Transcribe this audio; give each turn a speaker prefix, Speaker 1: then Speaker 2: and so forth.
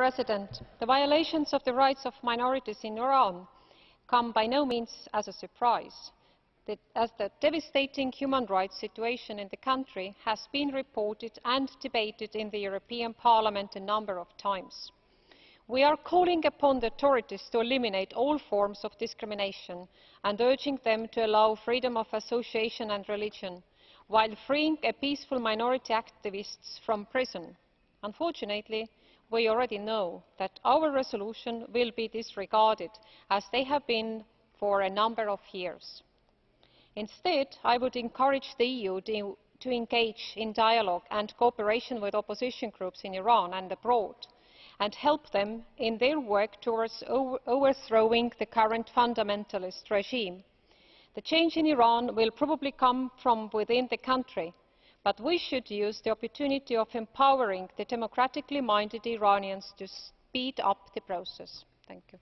Speaker 1: President, the violations of the rights of minorities in Iran come by no means as a surprise, as the devastating human rights situation in the country has been reported and debated in the European Parliament a number of times. We are calling upon the authorities to eliminate all forms of discrimination and urging them to allow freedom of association and religion, while freeing peaceful minority activists from prison. Unfortunately, we already know that our resolution will be disregarded, as they have been for a number of years. Instead, I would encourage the EU to engage in dialogue and cooperation with opposition groups in Iran and abroad and help them in their work towards overthrowing the current fundamentalist regime. The change in Iran will probably come from within the country, but we should use the opportunity of empowering the democratically minded Iranians to speed up the process. Thank you.